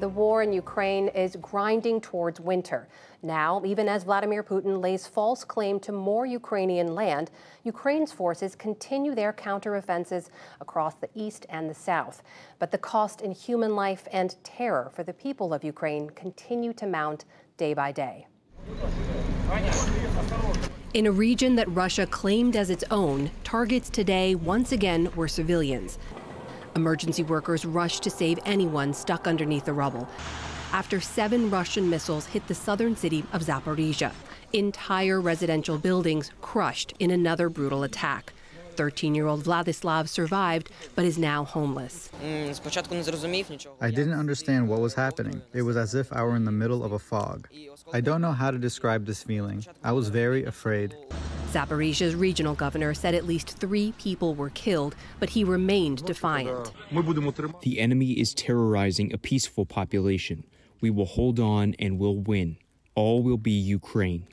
The war in Ukraine is grinding towards winter. Now, even as Vladimir Putin lays false claim to more Ukrainian land, Ukraine's forces continue their counteroffensives across the east and the south. But the cost in human life and terror for the people of Ukraine continue to mount day by day. In a region that Russia claimed as its own, targets today once again were civilians. Emergency workers rushed to save anyone stuck underneath the rubble after seven Russian missiles hit the southern city of Zaporizhia. Entire residential buildings crushed in another brutal attack. 13 year old Vladislav survived, but is now homeless. I didn't understand what was happening. It was as if I were in the middle of a fog. I don't know how to describe this feeling. I was very afraid. Zaporizhia's regional governor said at least three people were killed, but he remained defiant. The enemy is terrorizing a peaceful population. We will hold on and we'll win. All will be Ukraine.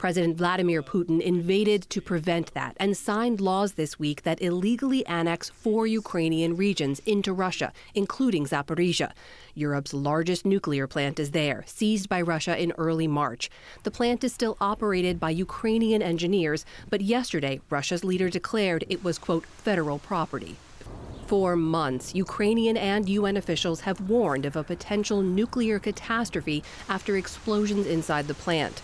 President Vladimir Putin invaded to prevent that and signed laws this week that illegally annex four Ukrainian regions into Russia, including Zaporizhia. Europe's largest nuclear plant is there, seized by Russia in early March. The plant is still operated by Ukrainian engineers, but yesterday Russia's leader declared it was, quote, federal property. For months, Ukrainian and UN officials have warned of a potential nuclear catastrophe after explosions inside the plant.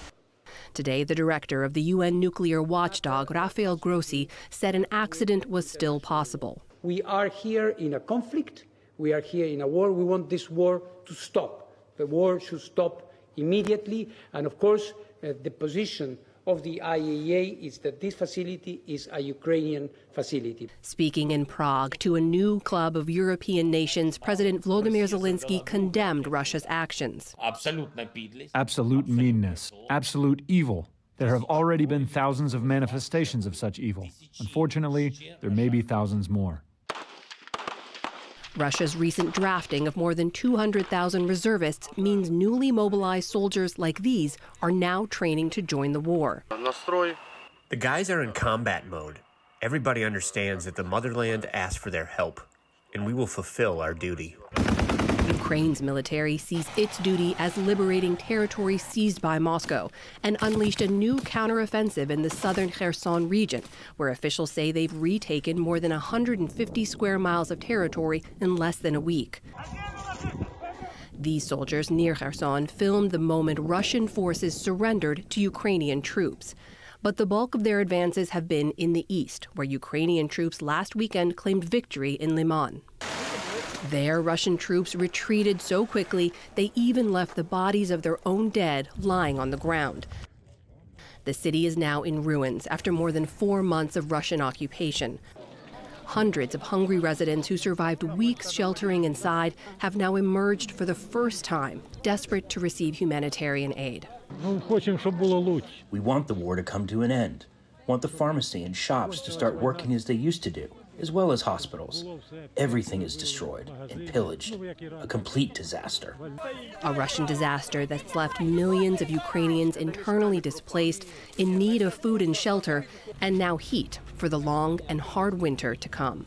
Today, the director of the UN nuclear watchdog, Rafael Grossi, said an accident was still possible. We are here in a conflict. We are here in a war. We want this war to stop. The war should stop immediately. And of course, uh, the position of the IAEA is that this facility is a Ukrainian facility. Speaking in Prague to a new club of European nations, President Volodymyr Zelensky condemned Russia's actions. Absolute meanness, absolute evil. There have already been thousands of manifestations of such evil. Unfortunately, there may be thousands more. Russia's recent drafting of more than 200,000 reservists means newly mobilized soldiers like these are now training to join the war. The guys are in combat mode. Everybody understands that the motherland asked for their help, and we will fulfill our duty. Ukraine's military sees its duty as liberating territory seized by Moscow and unleashed a new counteroffensive in the southern Kherson region, where officials say they've retaken more than 150 square miles of territory in less than a week. These soldiers near Kherson filmed the moment Russian forces surrendered to Ukrainian troops. But the bulk of their advances have been in the east, where Ukrainian troops last weekend claimed victory in Liman. There, Russian troops retreated so quickly they even left the bodies of their own dead lying on the ground. The city is now in ruins after more than four months of Russian occupation. Hundreds of hungry residents who survived weeks sheltering inside have now emerged for the first time, desperate to receive humanitarian aid. We want the war to come to an end, want the pharmacy and shops to start working as they used to do as well as hospitals. Everything is destroyed and pillaged. A complete disaster. A Russian disaster that's left millions of Ukrainians internally displaced, in need of food and shelter, and now heat for the long and hard winter to come.